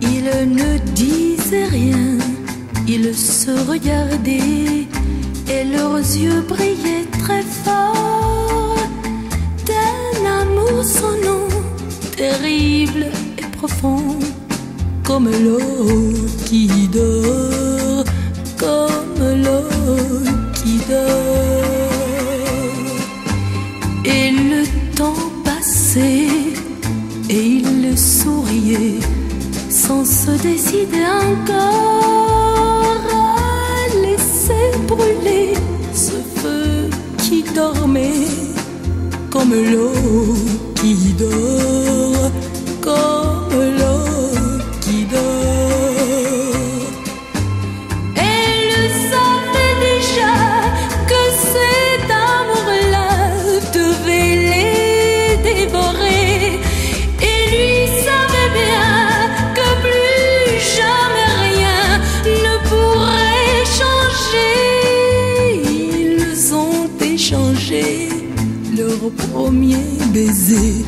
Ils ne disaient rien, ils se regardaient et leurs yeux brillaient très fort. D'un amour sans nom, terrible et profond, comme l'eau qui dort, Et le temps passait et il souriait sans se décider encore à laisser brûler ce feu qui dormait comme l'eau premier baiser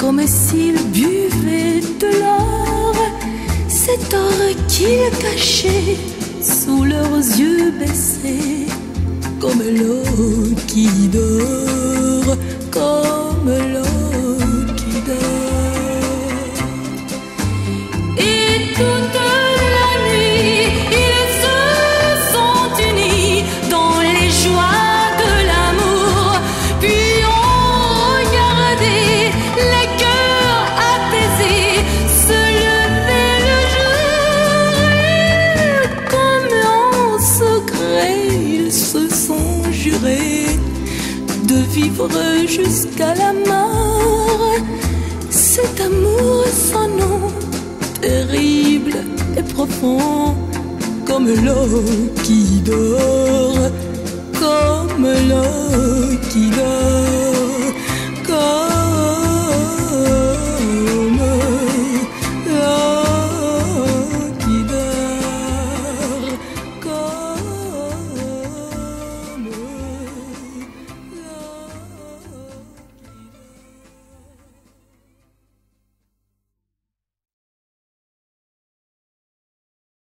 comme s'ils buvaient de l'or. Cet or qu'ils cachaient sous leurs yeux baissés comme l'eau qui dort, comme l'eau de vivre jusqu'à la mort. Cet amour sans nom, terrible et profond, comme l'eau qui dort, comme l'eau